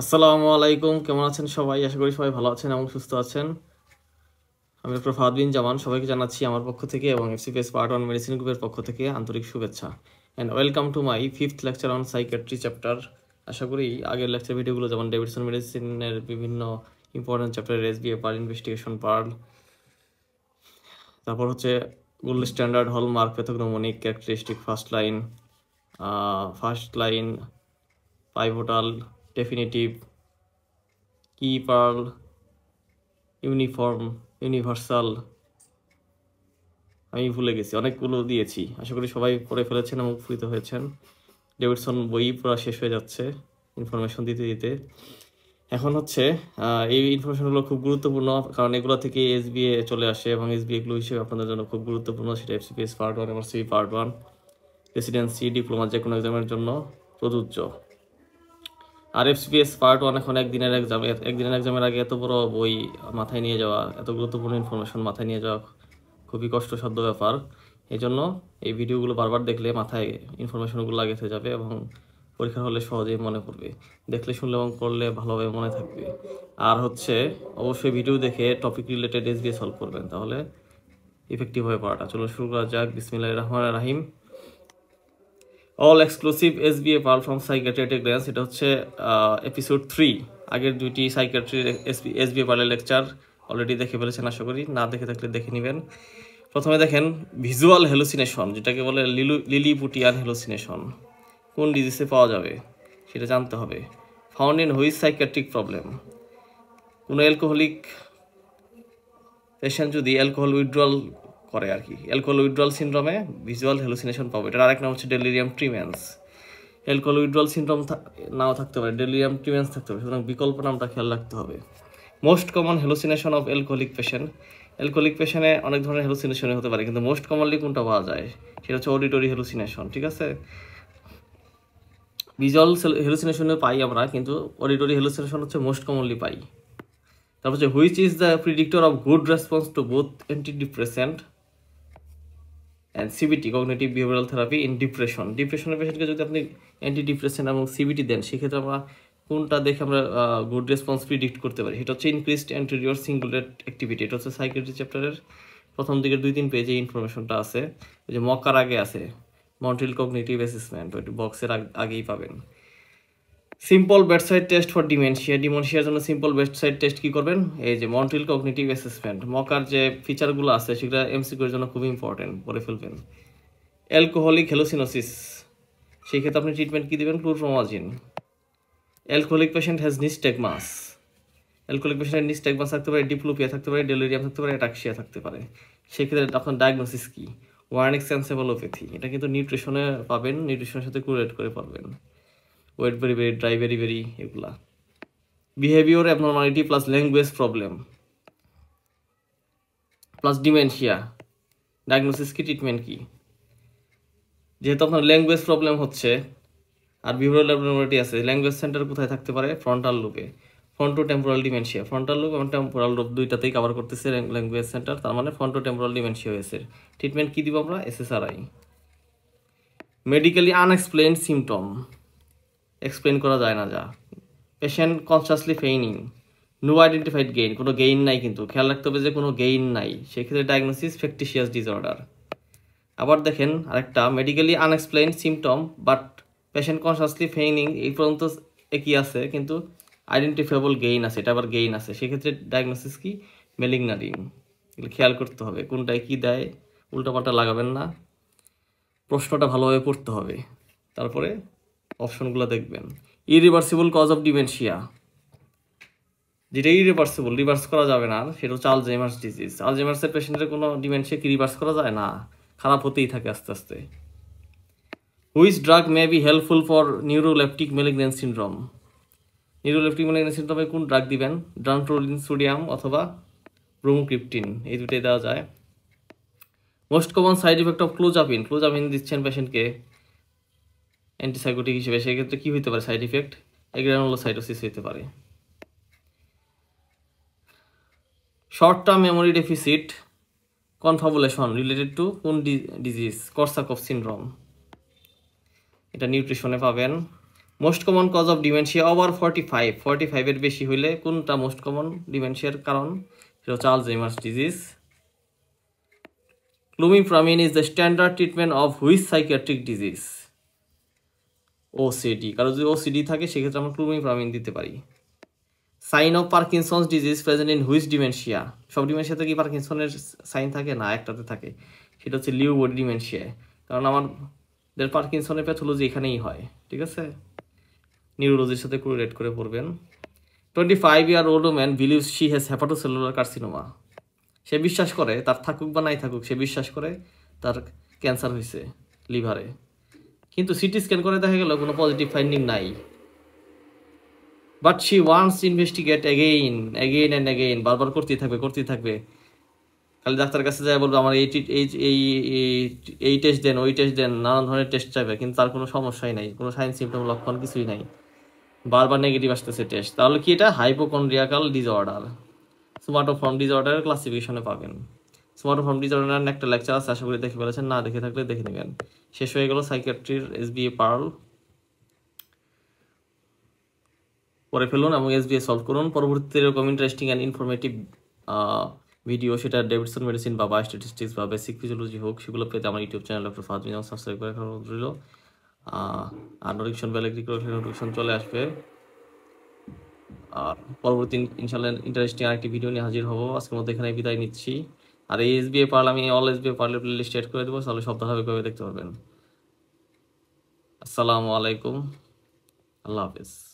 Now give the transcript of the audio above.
আসসালামু আলাইকুম, কেমন আছেন সবাই? আশা করি সবাই ভালো আছেন এবং সুস্থ আছেন। আমি ডক্টর ফাহাদ বিন জামান, সবাইকে জানাচ্ছি আমার পক্ষ থেকে এবং এফসিপিএস পার্ট ওয়ান মেডিসিন গ্রুপের পক্ষ থেকে আন্তরিক শুভেচ্ছা। And welcome to my fifth lecture on psychiatry chapter আশা করি আগের লেকচার ভিডিওগুলো যেমন ডেভিডসন মেডিসিনের বিভিন্ন important chapter S BA per investigation pearl তারপর হচ্ছে গোল্ড স্ট্যান্ডার্ড হল hallmark pathognomonic characteristic first line first line pivotal definitive key pearl uniform universal আমি ভুলে গেছি, অনেকগুলো দিয়েছি। আশা করি সবাই পড়ে ফেলেছেন এবং উপকৃত হয়েছেন। ডেভিডসন বই পুরো শেষ হয়ে যাচ্ছে ইনফরমেশন দিতে দিতে। এখন হচ্ছে এই ইনফরমেশনগুলো খুব গুরুত্বপূর্ণ, কারণ এগুলো থেকে এসবিএ চলে আসে এবং এসবিএ এগুলো হিসেবে আপনাদের জন্য খুব গুরুত্বপূর্ণ। সেটা FCPS part one MRCP part one residency diploma যে কোনো এক্সামের জন্য প্রযোজ্য। আর এফসিপিএস পার্ট ওয়ান এখন একদিনের এক্সাম একদিনের এক্সামের আগে এত বড় বই মাথায় নিয়ে যাওয়া, এত গুরুত্বপূর্ণ ইনফরমেশন মাথায় নিয়ে যাওয়া খুবই কষ্টসাধ্য ব্যাপার। এই জন্য এই ভিডিওগুলো বারবার দেখলে মাথায় ইনফরমেশনগুলো আগে থেকে যাবে এবং পরীক্ষা হলে সহজেই মনে পড়বে। দেখলে, শুনলে এবং করলে ভালোভাবে মনে থাকবে। আর হচ্ছে, অবশ্যই ভিডিও দেখে টপিক রিলেটেড এস সলভ করবেন, তাহলে ইফেক্টিভ হয়ে পড়াটা। চলো শুরু করা যাক। বিসমিল্লাহ রহমান রাহিম। All exclusive S B A pearl from psychiatry glance এটা হচ্ছে এপিসোড থ্রি আগের দুইটি সাইকেট্রি এস বি এ পার্লের লেকচার অলরেডি দেখে ফেলেছেন, আশা করি। না দেখে থাকলে দেখে নেবেন। প্রথমে দেখেন ভিজুয়াল হ্যালুসিনেশন যেটাকে বলে লিলু, লিলিপুটিয়ান হ্যালুসিনেশন কোন ডিজিজে পাওয়া যাবে? সেটা জানতে হবে। Found in which psychiatric problem কোনো অ্যালকোহলিক পেশেন্ট যদি অ্যালকোহল উইথড্রল করে আর কি অ্যালকোহল উইথড্রল সিনড্রোমে ভিজুয়াল হ্যালুসিনেশন পাবে। এটার আরেক নাম হচ্ছে delirium tremens alcohol withdrawal syndrome নাও থাকতে পারে ডেলিরিয়াম ট্রিমেন্স থাকতে পারে। সুতরাং বিকল্প নামটা খেয়াল রাখতে হবে। Most common hallucination of alcoholic patient alcoholic পেশেন্টে অনেক ধরনের হ্যালুসিনেশন হতে পারে, কিন্তু মোস্ট কমনলি কোনটা পাওয়া যায়? সেটা হচ্ছে অডিটরি হ্যালুসিনেশন ঠিক আছে? ভিজুয়াল হ্যালুসিনেশনে পাই আমরা, কিন্তু অডিটরি হ্যালুসিনেশন হচ্ছে মোস্ট কমনলি পাই। তারপর হচ্ছে which is the predictor of good response to both antidepressant and CBT cognitive behavioural therapy in depression ডিপ্রেশনের পেশেন্টকে যদি আপনি অ্যান্টি ডিপ্রেশন এবং সিবিটি দেন, সেক্ষেত্রে আমরা কোনটা দেখে আমরা গুড রেসপন্স প্রিডিক্ট করতে পারি? সেটা হচ্ছে ইনক্রিজড অ্যান্টেরিয়র সিঙ্গুলেট অ্যাক্টিভিটি এটা হচ্ছে সাইকেট্রি চ্যাপ্টারের প্রথম দিকের দুই, তিন পেজে ইনফরমেশনটা আছে। ওই যে মকার আগে আছে মন্ট্রিল কগনেটিভ অ্যাসেসমেন্ট ওই বক্সের আগেই পাবেন। Simple bedside test for dementia ডিমেনশিয়ার জন্য সিম্পল বেডসাইড টেস্ট কি করবেন? এই যে মন্ট্রিল কগনিটিভ অ্যাসেসমেন্ট মকার যে ফিচারগুলো আছে, সেগুলো এমসিকিউর জন্য খুব ইম্পর্টেন্ট পরে ফেলবেন। অ্যালকোহলিক হেলোসিনোসিস সেই ক্ষেত্রে আপনি ট্রিটমেন্ট কী দেবেন? Chlorpromazine alcoholic patient has nystagmus alcoholic পেশেন্টের নিস্টেগমাস থাকতে পারে ডিপ্লোপিয়া থাকতে পারে ডেলিরিয়াম থাকতে পারে অ্যাটাক্সিয়া থাকতে পারে। সেক্ষেত্রে আপনার ডায়াগনোসিস কী? ওয়ার্নিক সেন্সেবলোপ্যাথি এটা কিন্তু নিউট্রিশনে পাবেন নিউট্রিশনের সাথে কোরিলেট করে পাবেন wet very very dry very very এগুলা। Behaviour abnormality plus language problem plus dementia diagnosis কি ট্রিটমেন্ট কি? যেহেতু আপনার ল্যাঙ্গুয়েজ প্রবলেম হচ্ছে, আর বিহেভিওরাল অ্যাবনর্মালিটি আছে ল্যাঙ্গুয়েজ সেন্টার কোথায় থাকতে পারে? ফ্রন্টাল লুপে fronto temporal dementia frontal lobe এবং টেম্পোরাল লুপ দুইটাতেই কভার করতেছে ল্যাঙ্গুয়েজ সেন্টার তার মানে ফ্রন্টো টেম্পোরাল ডিমেনশিয়া হয়েছে। ট্রিটমেন্ট কী দিব আমরা? SSRI medically unexplain symptom explain করা যায় না যা। Patient consciously feigning no identified gain কোনো গেইন নাই কিন্তু। খেয়াল রাখতে হবে যে কোনো গেইন নাই। সেক্ষেত্রে ডায়াগনোসিস ফেকটিশিয়াস ডিসঅর্ডার আবার দেখেন আরেকটা medically unexplain symptom but patient consciously feigning এই পর্যন্ত একই আছে, কিন্তু আইডেন্টিফাইবল গেইন আছে, এটা আবার গেইন আছে। সেক্ষেত্রে ডায়াগনোসিস কি? মেলিগনারিং এগুলো খেয়াল করতে হবে, কোনটায় কী দেয়, উল্টাপাল্টা লাগাবেন না। প্রশ্নটা ভালোভাবে পড়তে হবে। তারপরে অপশনগুলো দেখবেন। ইরিভার্সিবল কজ অফ ডিমেনশিয়া যেটা ইরিভার্সিবল রিভার্স করা যাবে না। সেটা হচ্ছে আলজেমার্স ডিজিজ আলজেমার্সের পেশেন্টের কোনো ডিমেনশিয়া কি রিভার্স করা যায়? না, খারাপ হতেই থাকে আস্তে আস্তে। Which drug may be helpful for neuroleptic malignant syndrome neuroleptic malignant সিনড্রোমে কোন ড্রাগ দিবেন? ড্রান্ট্রোলিন সোডিয়াম অথবা ব্রোমোক্রিপ্টিন এই দুটোই দেওয়া যায়। Most common side effect of clozapine clozapine দিচ্ছেন পেশেন্টকে অ্যান্টিসাইকোটিক হিসেবে, সেক্ষেত্রে কী হতে পারে? সাইড ইফেক্ট এগ্রানুলোসাইটোসিস হতে পারে। Short term memory deficit confabulation related to কোন ডিজিজ কর্সাকফ সিনড্রোম এটা নিউট্রিশনে পাবেন। Most common cause of dementia over forty five forty ফাইভের বেশি হইলে কোনটা মোস্ট কমন ডিমেনশিয়ার কারণ? সেটা হচ্ছে Alzheimer's disease clomipramine is the standard treatment of which psychiatric disease OCD কারও যদি ওসিডি থাকে, সেক্ষেত্রে আমরা ক্লুমিপ্রামিন দিতে পারি। Sign of Parkinson's disease present in which dementia? সব ডিমেনশিয়াতে কি পার্কিনসনের সাইন থাকে? না, একটাতে থাকে। সেটা হচ্ছে লিউ বডি ডিমেনশিয়া কারণ আমাদের পার্কিনসনের প্যাথোলজি এখানেই হয়, ঠিক আছে? নিউরোলজির সাথে কোরিলেট করে পড়বেন। Twenty five year old man believes she has hepatocellular carcinoma. সে বিশ্বাস করে, তার থাকুক বা নাই থাকুক, সে বিশ্বাস করে তার ক্যান্সার হয়েছে লিভারে। কিন্তু সিটি স্ক্যান করে দেখা গেল কোনো পজিটিভ ফাইন্ডিং নাই। But she wants investigate again again and again বারবার করতেই থাকবে করতেই থাকবে। খালি ডাক্তারের কাছে যায় বলবে, আমার এই এই এই টেস্ট দেন, ওই টেস্ট দেন, নানান ধরনের টেস্ট চাইবে। কিন্তু তার কোনো সমস্যাই নাই, কোনো সাইন সিমটম লক্ষণ কিছুই নাই। বারবার নেগেটিভ আসতেছে টেস্ট তাহলে কি এটা? হাইপোকন্ড্রিয়াকাল ডিসঅর্ডার সুমাটোফর্ম ডিসঅর্ডারের ক্লাসিফিকেশনে পাবেন। সুমাটোফর্ম ডিসঅর্ডারের একটা লেকচার আছে, আশা করি দেখে ফেলেছেন। না দেখে থাকলে দেখে নেবেন। শেষ হয়ে গেল সাইকিয়াট্রির এস বি এ পার্ল পরে ফেলুন এবং এস বি এ সলভ করুন। পরবর্তীতে এরকম ইন্টারেস্টিং অ্যান্ড ইনফরমেটিভ ভিডিও সেটা ডেভিডসন মেডিসিন বা বায়োস্ট্যাটিস্টিক্স বা বেসিক ফিজিওলজি হোক, সেগুলো পেতে আমার YouTube channel doctor Fahad Minam subscribe করে রাখার রইল। আর নোটিফিকেশন বেল ক্লিক করে নোটিফিকেশন চলে আসবে। আর পরবর্তী ইনশাল্লাহ ইন্টারেস্টিং আরেকটি ভিডিও নিয়ে হাজির হব। আজকের মধ্যে এখানে বিদায় নিচ্ছি। আর এই এস বিএ পার্ল আমি অল এস বিএ পার্লের প্লে লিস্ট এড করে দেবো, তাহলে সপ্তাহভাবে কবে দেখতে পারবেন। আসসালামু আলাইকুম, আল্লাহ হাফিজ।